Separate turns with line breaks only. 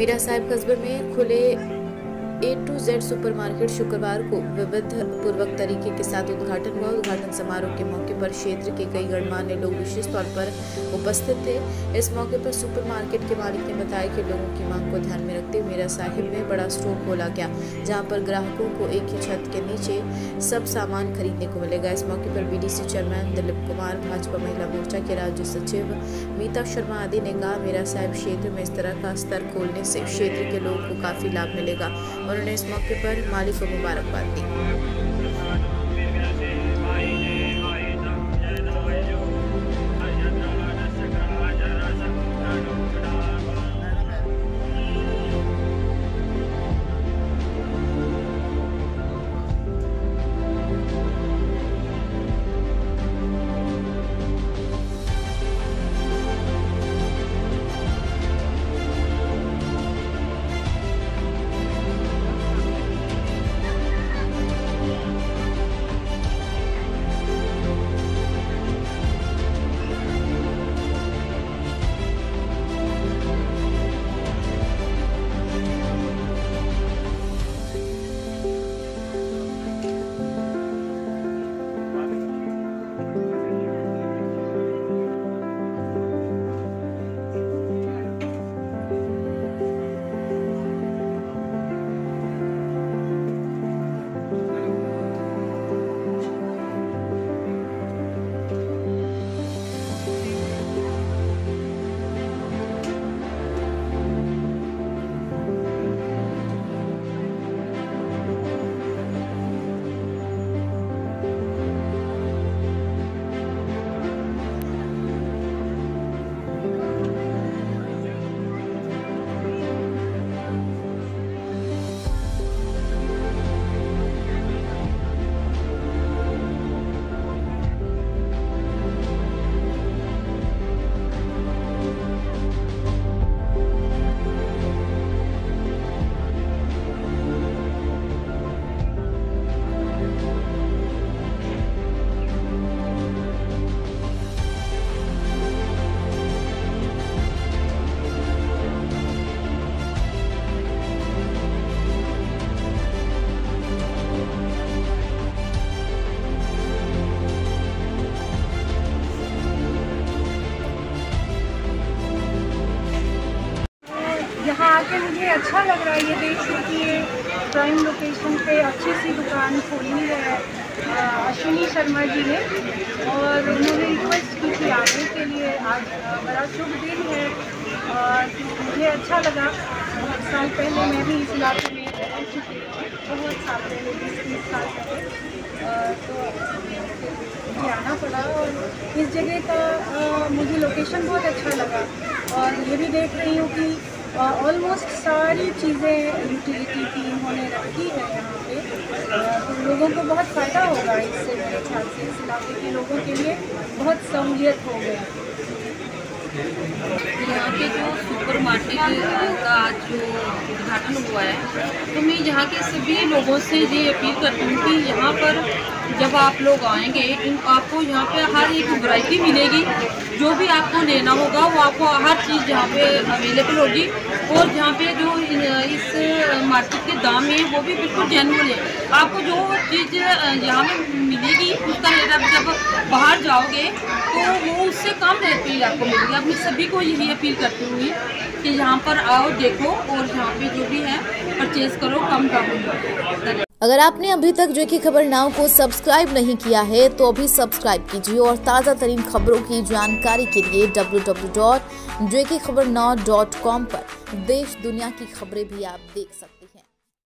मीरा साहिब कस्बे में खुले ए टू जेड सुपरमार्केट शुक्रवार को विविध पूर्वक तरीके के साथ उद्घाटन हुआ। उद्घाटन समारोह के मौके पर क्षेत्र के कई गणमान्य लोग विशेष तौर पर उपस्थित थे। इस मौके पर सुपरमार्केट के मालिक ने बताया कि लोगों की मांग को ध्यान में रखते हुए मेरा साहिब में बड़ा स्टोर खोला गया, जहाँ पर ग्राहकों को एक ही छत के नीचे सब सामान खरीदने को मिलेगा। इस मौके पर बीडीसी चेयरमैन दिलीप कुमार, भाजपा महिला मोर्चा के राज्य सचिव मीता शर्मा आदि ने कहा मेरा साहिब क्षेत्र में इस तरह का स्तर खोलने से क्षेत्र के लोगों को काफ़ी लाभ मिलेगा। उन्होंने इस मौके पर मालिक को मुबारकबाद दी।
आके मुझे अच्छा लग रहा है, ये देख के ये प्राइम लोकेशन पे अच्छी सी दुकान खोली है अश्विनी शर्मा जी ने। और उन्होंने रिक्वेस्ट की थी आने के लिए, आज बड़ा शुभ दिन है और मुझे अच्छा लगा। बहुत साल पहले मैं भी इस इलाके में रह चुकी बहुत साल पहले, बीस तीस साल पहले। तो मुझे आना पड़ा और इस जगह का मुझे लोकेशन बहुत अच्छा लगा। और ये भी देख रही हूँ कि ऑलमोस्ट सारी चीज़ें यूटिलिटी की इन्होंने रखी है यहाँ पे। तो लोगों को बहुत फ़ायदा होगा इससे, मेरे ख्याल से, इस इलाके के लोगों के लिए बहुत सहूलियत हो गई।
यहाँ पे जो सुपर मार्केट का आज जो उद्घाटन हुआ है तो मैं यहाँ के सभी लोगों से ये अपील करती हूँ कि यहाँ पर जब आप लोग आएँगे, इन आपको यहाँ पे हर एक वैरायटी मिलेगी। जो भी आपको लेना होगा, वो आपको हर चीज़ यहाँ पे अवेलेबल होगी। और यहाँ पे जो इस मार्केट के दाम है, वो भी बिल्कुल जेनुअन है। आपको जो चीज़ यहाँ पे मिलेगी उसका रेट आप जब बाहर जाओगे तो वो उससे कम रेट ही आपको मिलेगी। अपनी सभी को यही अपील करती हुई कि यहाँ पर आओ, देखो और यहाँ पे जो भी है परचेज करो, कम दामों में
अगर आपने अभी तक जो की खबर नाव को सब्सक्राइब नहीं किया है तो अभी सब्सक्राइब कीजिए और ताज़ा तरीन खबरों की जानकारी के लिए www.jkhabarnaw.com पर देश दुनिया की खबरें भी आप देख सकते हैं।